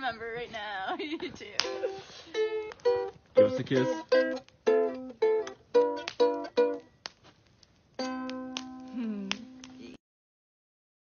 remember right now. you too. Give us a kiss.